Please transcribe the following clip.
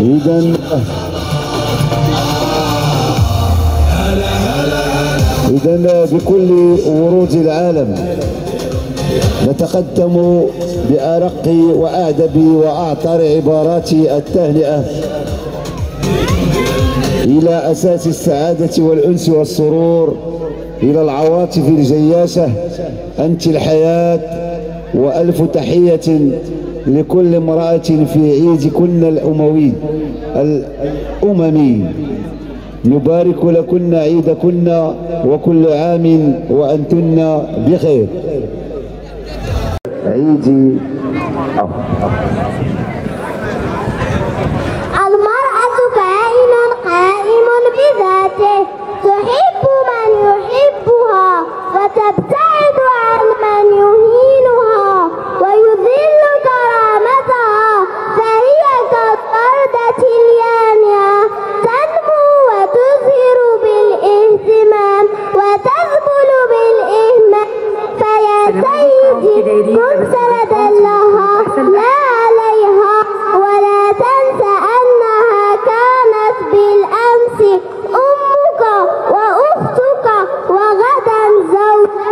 إذا إذا بكل ورود العالم نتقدم بأرق وأعدب وأعطر عبارات التهنئة إلى أساس السعادة والأنس والسرور إلى العواطف الجياشة أنت الحياة وألف تحية لكل امرأة في عيدكن الأموي الأممي نبارك لكن عيدكن وكل عام وأنتن بخير. عيدي Thank you.